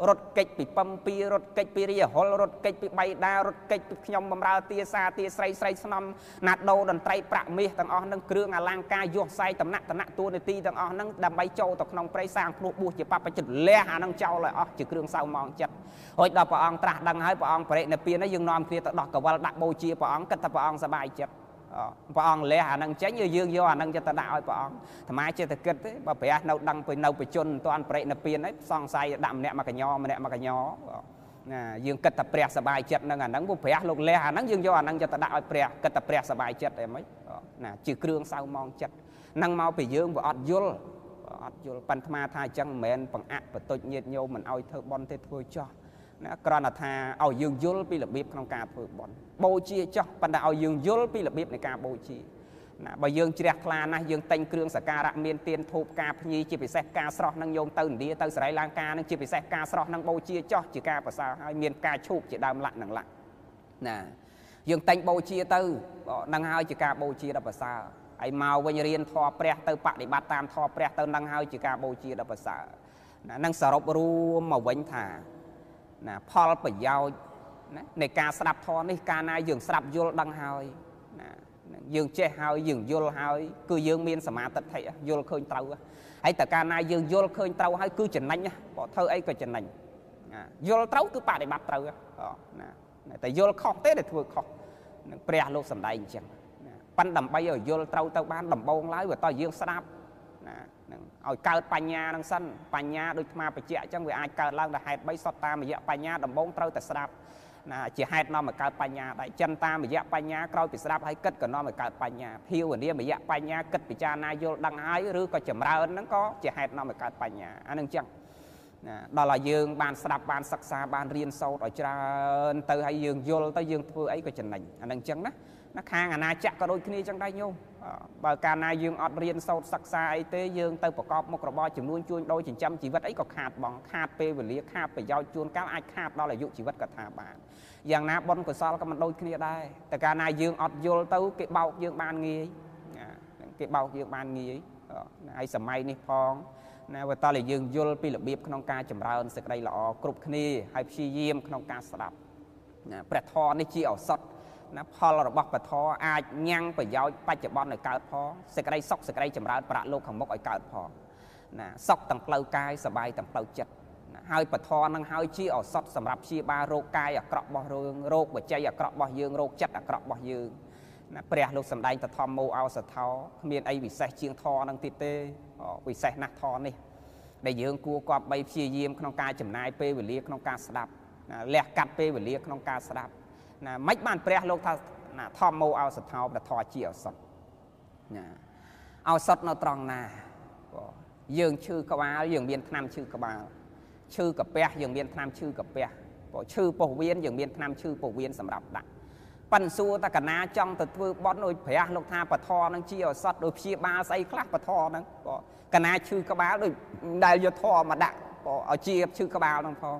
រត់កិច្ចពីពំពីរត់កិច្ចពីរាហុលរត់កិច្ចពីបៃតារត់កិច្ចពីខ្ញុំបំរើទាសាទាស្រីស្រីស្នំណាត់ដោតន្ត្រីប្រាក់មាសទាំងអស់នឹងគ្រឿងអលង្ការយោស័យតំណាក់តំណាក់តួនាទីទាំងអស់នឹងដើម្បីចូលទៅក្នុងព្រៃសាងភ្នោះបួសជាបព្វជិតលះអានឹងចោលឲ្យអស់ជាគ្រឿងសៅម៉ងចិត្តរួចដល់ព្រះអង្គត្រាស់ដឹងហើយព្រះអង្គបរិនិព្វានហើយយើងនាំគ្នាទៅដោះកវលដាក់បូជាព្រះអង្គគិតថាព្រះអង្គសប្បាយចិត្ត ព្រះអង្គលះអានឹងចេញយើងយកអានឹងចិត្តទៅដាក់ឲ្យព្រះអង្គអាមាចេះតែគិតទេបើព្រះនៅដឹងពីនៅបជនមិនទាន់ប្រេកនៅពៀនហើយសង្ស័យដាក់ម្នាក់មកកញ្ញម្នាក់មកកញ្ញណាយើងគិតថាព្រះសบายចិត្តនឹងអានឹងពួកព្រះលោកលះអានឹងយើងយកអានឹងចិត្តទៅដាក់ឲ្យព្រះគិតថាព្រះសบายចិត្តអីមិនណាជាគ្រឿងសៅมองចិត្តនឹងមកពីយើងវាអត់យល់អត់យល់ប៉ាន់ថ្មថាអញ្ចឹងមិនមែនបង្អាក់បន្ទុចញាតញោមមិនឲ្យធ្វើបន់ទេធ្វើចោះ ណាគ្រាន់តែថាឲ្យយើងយល់ពីរបៀបក្នុងការធ្វើបុណ្យបូជាចោះប៉ុន្តែឲ្យយើងយល់ពីរបៀបនៃការបូជាណាបើយើងជ្រះថ្លាណាស់យើងតែងគ្រឿងសក្ការៈមានទៀនធូបការភ្ញីជាពិសេសការស្រស់នឹងយោមទៅឥណ្ឌាទៅសរីលង្កានឹងជាពិសេសការស្រស់នឹងបូជាចោះជាការប្រសើរហើយមានការឈូកជាដើមលក្ខនឹងលក្ខណាយើងតែងបូជាទៅនឹងហើយជាការបូជាដ៏ប្រសើរហើយមកវិញរៀនធម៌ព្រះទៅបដិបត្តិតាមធម៌ព្រះទៅនឹងហើយជាការបូជាដ៏ប្រសើរណានឹងសរុបរួមមកវិញថា ណាផលប្រយោជន៍ណានៃការស្ដាប់ធម៌នេះកាលណាយើងស្ដាប់យល់ដឹងហើយណាយើងចេះហើយយើងយល់ហើយគឺយើងមានសមាទិដ្ឋិយល់ឃើញត្រូវហើយតើកាលណាយើងយល់ឃើញត្រូវហើយគឺចំណេញបើធ្វើអីក៏ចំណេញយល់ត្រូវគឺបដិបត្តិត្រូវណាតែយល់ខុសទេដែលធ្វើខុសនឹងព្រះលោកសំដែងអញ្ចឹងប៉ិនដើម្បីឲ្យយល់ត្រូវទៅបានដំបងឡើយបើតើយើងស្ដាប់ណា នឹងឲ្យកើតបញ្ញានឹងសិនបញ្ញាដូចអាបច្ចៈអញ្ចឹងវាអាចកើតឡើងដោយហេតុ3សតតាមរយៈបញ្ញាដំបងត្រូវតែស្ដាប់ណាជាហេតុនាំឲ្យកើតបញ្ញាដែរចិនតាមរយៈបញ្ញាក្រោយពីស្ដាប់ហើយគិតក៏នាំឲ្យកើតបញ្ញាភាវនាមរយៈបញ្ញាគិតពិចារណាយល់ដឹងហើយឬក៏ចម្រើនហ្នឹងក៏ជាហេតុនាំឲ្យកើតបញ្ញាអានឹងអញ្ចឹងណាដល់ឲ្យយើងបានស្ដាប់បានសិក្សាបានរៀនសូត្រឲ្យច្រើនទៅហើយយើងយល់ទៅយើងធ្វើអីក៏ចំណេញអានឹងអញ្ចឹងណាណាខាងអាណាចក្រក៏ដូចគ្នាចឹងដែរញោម បើកាលណាយើងអត់រៀនសូត្រសិក្សាអីទេយើងទៅប្រកបមុខរបរចំនួនជួញដូរចិញ្ចឹមជីវិតអីក៏ខាតបងខាតពេលវេលាខាតប្រយោជន៍ជួនកាលអាចខាតដល់អាយុជីវិតក៏ថាបានយ៉ាងណាបុណ្យកុសលក៏មិនដូចគ្នាដែរតែកាលណាយើងអត់យល់ទៅគេបោកយើងបានងាយគេបោកយើងបានងាយហើយសម័យនេះផងណាបើតើយើងយល់ពីរបៀបក្នុងការចម្រើនសេចក្តីល្អគ្រប់គ្នាហើយព្យាយាមក្នុងការស្ដាប់ណាព្រះធម៌នេះជាឱសថ ណាផលរបស់ពធអាចញ៉ាំងប្រយោជន៍បច្ចុប្បន្នឲ្យកើតផងសេចក្តីសុខសេចក្តីចម្រើនប្រាក់លោកខាងមុខឲ្យកើតផងណាសុខទាំងផ្លូវកាយសុបាយទាំងផ្លូវចិត្តហើយពធនឹងហើយជាឱសថសម្រាប់ព្យាបាលរោគកាយអាក្រក់របស់រឿងរោគបច្ច័យអាក្រក់របស់យើងរោគចិត្តអាក្រក់របស់យើងណាព្រះលោកសំដែងទៅធម្មោអោសថោគ្មានអីពិសេសជាងធរនឹងទៀតទេពិសេសណាស់ធរនេះដែលយើងគួរគប្បីព្យាយាមក្នុងការចំណាយពេលវេលាក្នុងការស្ដាប់លះកាត់ពេលវេលាក្នុងការស្ដាប់ ណាមិនបានព្រះលោកថាណាធម្មោអោសថោប្រធរជាឱសថណាឱសថនៅត្រង់ណាយើងឈឺក្បាលយើងមានថ្នាំឈឺក្បាលឈឺកាពះយើងមានថ្នាំឈឺកាពះព្រោះឈឺពោះវៀនយើងមានថ្នាំឈឺពោះវៀនសម្រាប់ដាក់ប៉ិនសួរតកណាចង់ទៅធ្វើបន់ដូចព្រះលោកថាបធរនឹងជាឱសថដូចព្យាបាលស្អីខ្លះបធរហ្នឹងក៏កណាឈឺក្បាលដូចដែលយកធរមកដាក់ក៏ឲ្យជាឈឺក្បាលហ្នឹងផង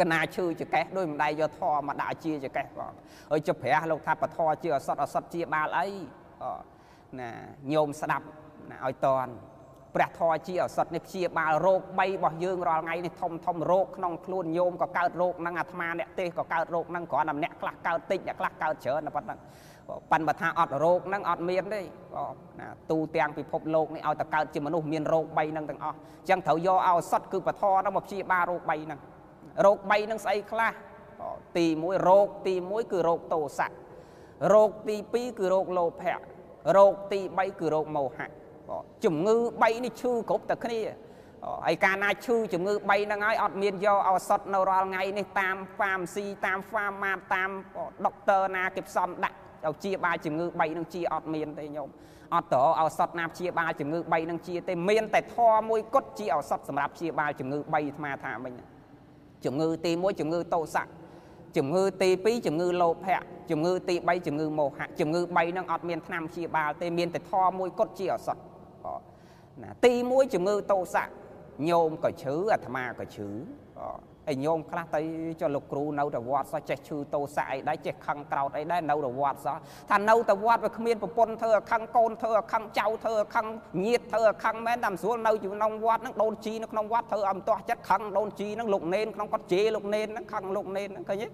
កណាឈឺចកេះដោយមិនដែរយកធរមកដាក់ជាចកេះផងហើយចុះព្រះលោកថាបធរជាឱសថឱសថជាបាលអីណាញោមស្ដាប់ណាឲ្យតន់ព្រះធម៌ជាឱសថនេះព្យាបាលរោគ3របស់យើងរាល់ថ្ងៃនេះធំធំរោគក្នុងខ្លួនញោមក៏កើតរោគហ្នឹងអាត្មាអ្នកទេសក៏កើតរោគហ្នឹងគ្រាន់តែអ្នកខ្លះកើតតិចអ្នកខ្លះកើតច្រើនប៉ុណ្ណឹងប៉ិនបើថាអត់រោគហ្នឹងអត់មានទេណាទូទាំងពិភពលោកនេះឲ្យតែកើតជាមនុស្សមានរោគ3ហ្នឹងទាំងអស់អញ្ចឹងត្រូវយកឱសថគឺពធហ្នឹងមកព្យាបាលរោគ3ហ្នឹង រោគ3ហ្នឹងស្អីខ្លះទី1រោគទី1គឺរោគតោសៈរោគទី2គឺរោគលោភៈរោគទី3គឺរោគមោហៈជំងឺ3នេះឈឺគ្រប់តែគ្នាហើយកាលណាឈឺជំងឺ3ហ្នឹងហើយអត់មានយកឱសថនៅរាល់ថ្ងៃនេះតាមហ្វាមស៊ីតាមហ្វាម៉ាតតាមដុកទ័រណាគេផ្សំដាក់ឲ្យជាបាលជំងឺ3ហ្នឹងជាអត់មានទេញោមអត់តរឱសថណាព្យាបាលជំងឺ3ហ្នឹងជាទេមានតែធរមួយគត់ជាឱសថសម្រាប់ព្យាបាលជំងឺ3អាត្មាថាមិញ ជំងឺទី1ជំងឺតោសៈជំងឺទី2ជំងឺលោភៈជំងឺទី3ជំងឺមោហៈជំងឺ3ហ្នឹងអត់មានថ្នាំព្យាបាលទេមានតែធរមួយគត់ជាឱសថណាទី1ជំងឺតោសៈញោមក៏ឈឺអាត្មាក៏ឈឺ ឯញោមខ្លះទៅចុះលោកគ្រូនៅតែវត្តសោះចេះឈឺតោសៈអីដែរចេះខឹងក្រោតអីដែរនៅតែវត្តសោះថានៅតែវត្តវាគ្មានប្រពន្ធធ្វើឲ្យខឹងកូនធ្វើឲ្យខឹងចៅធ្វើឲ្យខឹងញាតធ្វើឲ្យខឹងមែនតាមស្រួលនៅក្នុងវត្តហ្នឹងដូនជីនៅក្នុងវត្តធ្វើឲ្យមិនទាស់ចិត្តខឹងដូនជីហ្នឹងលោកនេនក្នុងគាត់ជេរលោកនេនហ្នឹងខឹងលោកនេនហ្នឹងឃើញទេ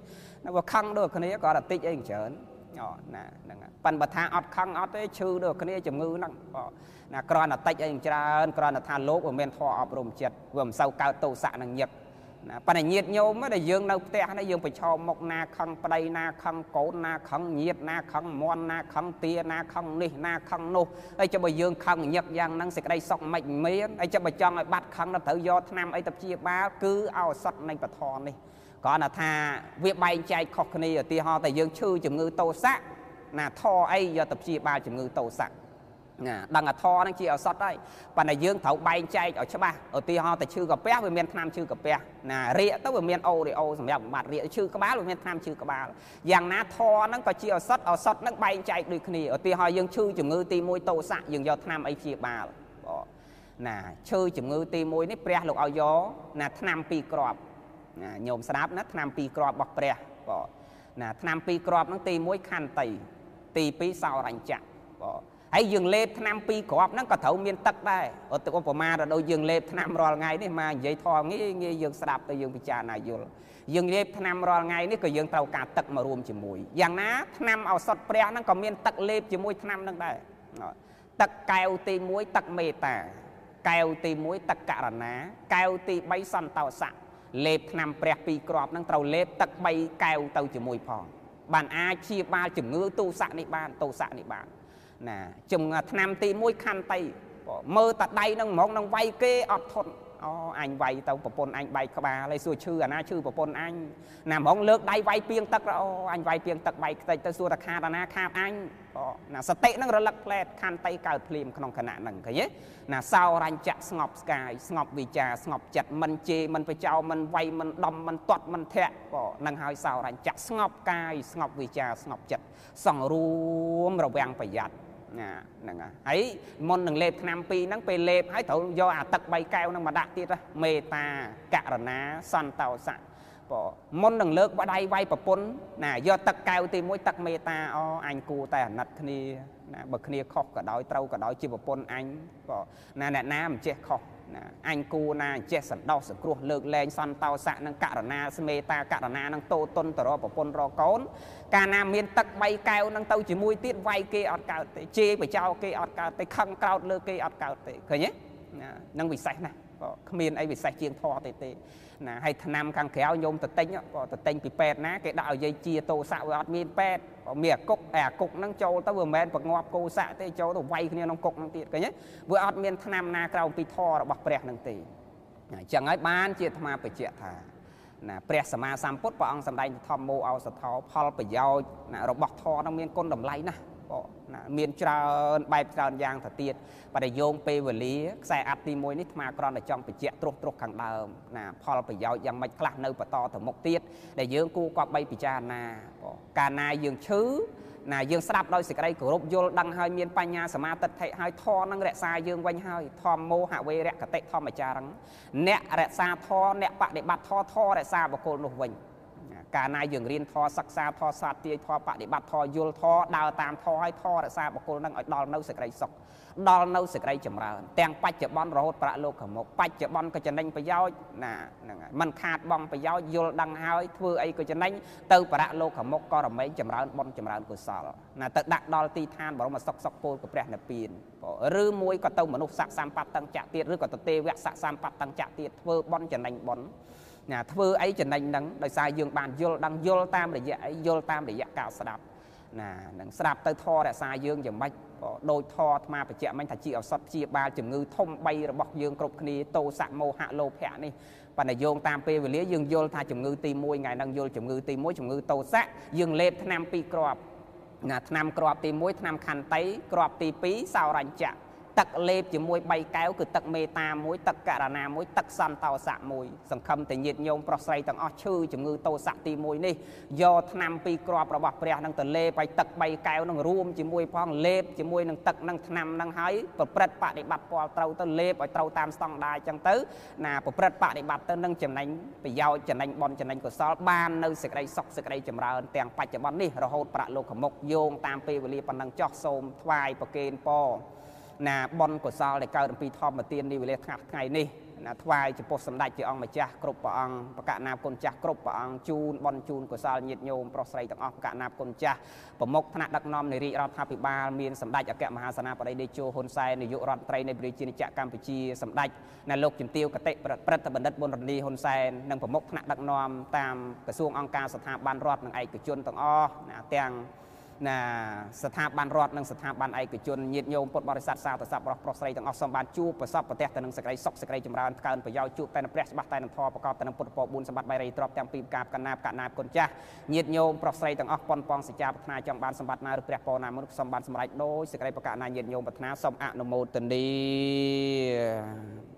នៅវាខឹងដូចគ្នាក៏តែតិចអីច្រើនអូណាហ្នឹងប៉ិនបើថាអត់ខឹងអត់ទេឈឺដូចគ្នាជំងឺហ្នឹងណាគ្រាន់តែតិចអីច្រើនគ្រាន់តែថាលោកវាមានធម៌អប់រំចិត្តវាមិនសូវកើតទោសៈនឹងញឹក ណាប៉ុន្តែញាតញោមដែលយើងនៅផ្ទះនេះយើងប្រឈមមុខណាខឹងប្តីណាខឹងកូនណាខឹងញាតណាខឹងមន់ណាខឹងទាណាខឹងនេះណាខឹងនោះហើយចាំបើយើងខឹងញឹកយ៉ាងហ្នឹងសេចក្តីសុខមិនមានហើយចាំបើចង់ឲ្យបាត់ខឹងទៅត្រូវយកថ្នាំអីទៅព្យាបាលគឺឱសថនៃបធរនេះគ្រាន់តែថាវាបែងចែកខុសគ្នាឧទាហរណ៍តែយើងឈឺជំងឺតោសៈណាធរអីយកទៅព្យាបាលជំងឺតោសៈ ណាដឹងអាធរហ្នឹងជាឱសថហើយប៉ុន្តែយើងត្រូវបែងចែកឲ្យច្បាស់ឧទាហរណ៍តែឈឺកាពះវាមានថ្នាំឈឺកាពះណារាកទៅវាមានអូរីអូសម្រាប់បំបត្តិរាកឈឺក្បាលវាមានថ្នាំឈឺក្បាលយ៉ាងណាធរហ្នឹងក៏ជាឱសថឱសថហ្នឹងបែងចែកដូចគ្នាឧទាហរណ៍យើងឈឺជំងឺទី1តោសៈយើងយកថ្នាំអីព្យាបាលបងណាឈឺជំងឺទី1នេះព្រះលោកឲ្យយកណាថ្នាំ2គ្រាប់ណាញោមស្ដាប់ណាថ្នាំ2គ្រាប់របស់ព្រះបងណាថ្នាំ2គ្រាប់ហ្នឹងទី1ខន្តីទី2សោរញ្ចៈបង ហើយយើងលេបថ្នាំពីរគ្រាប់ហ្នឹងក៏ត្រូវមានទឹកដែរឧបមាទៅដូចយើងលេបថ្នាំរាល់ថ្ងៃនេះមកនិយាយធေါ်ងាយងាយយើងស្ដាប់ទៅយើងពិចារណាយល់យើងលេបថ្នាំរាល់ថ្ងៃនេះក៏យើងត្រូវការទឹកមករួមជាមួយយ៉ាងណាថ្នាំឱសថព្រះហ្នឹងក៏មានទឹកលេបជាមួយថ្នាំហ្នឹងដែរទឹកកែវទី1ទឹកមេតាកែវទី1ទឹកករណា កែវទី3សន្តោសៈលេបថ្នាំព្រះពីរគ្រាប់ហ្នឹងត្រូវលេបទឹក3កែវទៅជាមួយផងបានអាចព្យាបាលជំងឺទូស័កនេះបានទូស័កនេះបាន ណាជំងឺឆ្នាំទី1ខន្តីមើលតដៃនឹងហ្មងនឹងវាយគេអត់ធន់ អូអញវាយទៅប្រពន្ធអញបែកក្បាលហើយសួរឈឺអាណាឈឺប្រពន្ធអញណាហ្មងលើកដៃវាយពីងទឹកអូអញវាយពីងទឹកបែកខ្ទេចទៅសួរថាខាតអាណាខាតអញអូណាសតិនឹងរលឹកផ្លែតខន្តីកើតភ្លាមក្នុងគណៈហ្នឹងឃើញទេណាសោរញ្ចៈស្ងប់ស្កាយស្ងប់វិចាស្ងប់ចិត្តមិនជេរមិនបចោមិនវាយមិនដំមិនទាត់មិនធាក់ក៏នឹងហើយសោរញ្ចៈស្ងប់កាយស្ងប់វិចាស្ងប់ចិត្តសង្រួមរវាងប្រយ័ត្ន ណាហ្នឹងហើយមុននឹងលេបឆ្នាំពីរហ្នឹងពេលលេបហើយត្រូវយកអាទឹក3កែវហ្នឹងមកដាក់ទៀតមេតាករណាសន្តោសៈបើមុននឹងលើកបដៃវាយប្រពន្ធណាយកទឹកកែវទី1ទឹកមេតាអូអញគួរតែអាណិតគ្នាណាបើគ្នាខុសក៏ដោយត្រូវក៏ដោយជាប្រពន្ធអញបើណាអ្នកណាមិនចេះខុស ណាអញគូណាចេះសន្តោសសង្គ្រោះលើកលែងសន្តោសៈនិងករណាស្មេតាករណានឹងតូតុនទៅរកប្រពន្ធរកកូន កាលណាមានទឹក3កែវនឹងទៅជាមួយទៀតវាយគេអត់កើតទេជេរបចោគេអត់កើតទេខឹងក្រោតលើគេអត់កើតទេឃើញទេណានឹងពិសេសណាស់ ក៏គ្មានអីពិសេសជាងធေါ်ទេទេណាហើយឆ្នាំខាងក្រៅញោមតទិញក៏តទិញពីពេទ្យណាគេដាក់ឲ្យយាយជាតោស័កវាអត់មានពេទ្យមានអាគុកអាគុកហ្នឹងចូលទៅវាមិនមែនប្រងាប់គោស័កទេចូលទៅវាយគ្នាក្នុងគុកហ្នឹងទៀតឃើញទេវាអត់មានឆ្នាំណាក្រៅពីធររបស់ព្រះហ្នឹងទេអញ្ចឹងហើយបានជាអាត្មាបញ្ជាក់ថាណាព្រះសម្មាសម្ពុទ្ធព្រះអង្គសម្ដែងធម្មោអោសថោផលប្រយោជន៍របស់ធរហ្នឹងមានគុណតម្លៃណាស់ ណាមានច្រើនបែបច្រើនយ៉ាងទៅទៀតបដិយោងពេលវេលាខ្សែអាត់ទី1នេះថ្មក្រន់តែចង់បញ្ជាក់ត្រុសត្រុសខាងដើមណាផលប្រយោជន៍យ៉ាងម៉េចខ្លះនៅបន្តទៅមុខទៀតដែលយើងគួរគប្បីពិចារណាកាលណាយើងឈឺណាយើងស្ដាប់ដោយសេចក្តីគោរពយល់ដឹងហើយមានបញ្ញាសមាទិដ្ឋិហើយធម៌នឹងរក្សាយើងវិញហើយធម្មោហវេរកតិធម្មចារឹងអ្នករក្សាធម៌អ្នកបដិបត្តិធម៌ធម៌រក្សាបុគ្គលនោះវិញ កាលណាយើងរៀនធម៌សិក្សាធម៌សាទាយធម៌បដិបត្តិធម៌យល់ធម៌ដើរតាមធម៌ឲ្យធម៌រក្សាបុគ្គលនឹងឲ្យដល់នៅសេចក្តីសុខដល់នៅសេចក្តីចម្រើនទាំងបច្ចុប្បន្នរហូតប្រាក់លោកខាងមុខបច្ចុប្បន្នក៏ចំណេញប្រយោជន៍ណាហ្នឹងហើយมันខាតបងប្រយោជន៍យល់ដឹងហើយធ្វើអីក៏ចំណេញទៅប្រាក់លោកខាងមុខក៏រមែងចម្រើនបុណ្យចម្រើនកុសលណាទៅដាក់ដល់ទីឋានបរមសុខសុខពោល của ព្រះនិព្វានឬមួយក៏ទៅមនុស្សស័កសម្បត្តិតឹងចាក់ទៀតឬក៏ទៅទេវៈស័កសម្បត្តិតឹងចាក់ទៀតធ្វើបុណ្យចំណេញបុណ្យ ណាធ្វើអីចំណេញហ្នឹងដោយសារយើងបានយល់ដឹងយល់តាមរយៈអីយល់តាមរយៈការស្ដាប់ណានឹងស្ដាប់ទៅធររក្សាយើងយ៉ាងម៉េចក៏ដូចធរអាត្មាបច្ចៈមិញថាជាឱសថព្យាបាលជំងឺធំ3របស់យើងគ្រប់គ្នាតោសៈមោហៈលោភៈនេះបណ្ដយោងតាមពេលវេលាយើងយល់ថាជំងឺទី1ថ្ងៃហ្នឹងយល់ជំងឺទី1ជំងឺតោសៈយើងលេបថ្នាំ2គ្រាប់ណាថ្នាំគ្រាប់ទី1ថ្នាំខន្តីគ្រាប់ទី2សោរញ្ចៈ ទឹកលេបជាមួយ3កែវគឺទឹកមេតាមួយទឹកករណាមួយទឹកសន្តោសៈមួយសង្ឃឹមតែញាតញោមប្រុសស្រីទាំងអស់ឈឺជំងឺតោសៈទី1នេះយកថ្នាំពីរគ្រាប់របស់ព្រះនឹងទៅលេបឲ្យទឹក3កែវនឹងរួមជាមួយផងលេបជាមួយនឹងទឹកនឹងថ្នាំនឹងហើយប្រព្រឹត្តបដិបត្តិពលត្រូវទៅលេបឲ្យត្រូវតាមស្តង់ដារអញ្ចឹងទៅណាប្រព្រឹត្តបដិបត្តិទៅនឹងចំណេញប្រយោជន៍ចំណេញបនចំណេញកុសលបាននៅសេចក្តីសុខសេចក្តីចម្រើនទាំងបច្ចុប្បន្ននេះរហូតប្រាក់លោកខមុកយោងតាមពេលវេលាប៉ុណ្ណឹងចោះសូមថ្វាយប្រគេនពរ ណាបុណ្យកុសលដែលកើតអំពីធម្មទាននេះវេលាថ្ងៃថ្ងៃនេះណាថ្វាយចំពោះសម្ដេចជាអង្គម្ចាស់គ្រប់ព្រះអង្គប្រកាសណាគុណចាស់គ្រប់ព្រះអង្គជូនបុណ្យជូនកុសលញាតិញោមប្រុសស្រីទាំងអស់ប្រកាសណាគុណចាស់ប្រមុខថ្នាក់ដឹកនាំនៃរាជរដ្ឋាភិបាលមានសម្ដេចអគ្គមហាសេនាបតីតេជោហ៊ុនសែននាយករដ្ឋមន្ត្រីនៃប្រជាជាតិកម្ពុជាសម្ដេចណាលោកជំទាវកតិព្រឹទ្ធបណ្ឌិតប៊ុនរនីហ៊ុនសែននិងប្រមុខថ្នាក់ដឹកនាំតាមក្រសួងអង្គការស្ថាប័នរដ្ឋនិងឯកជនទាំងអស់ណាទាំង ណាស្ថាប័នរដ្ឋនិងស្ថាប័នឯកជនញាតិញោមពុទ្ធបរិស័ទសាធុស័ព្ទបរោះប្រុសស្រីទាំងអស់សូមបានជួបប្រសពប្រទះទៅនឹងសេចក្តីសុខសេចក្តីចម្រើនកើនប្រយោជន៍ជួបតែនឹងព្រះច្បាស់តែនឹងធម៌ប្រកបទៅនឹងពុទ្ធពរ4សម្បត្តិ3រីទ្រព្យទាំងពីរការកណ្ណាបកណ្ណាបគុណចាស់ញាតិញោមប្រុសស្រីទាំងអស់ប៉ុនប៉ងសច្ចាប្រាថ្នាចង់បានសម្បត្តិណាឬព្រះពរណាមួយសូមបានសម្រេចដោយសេចក្តីប្រកាសណាញាតិញោមប្រាថ្នាសូមអនុមោទនា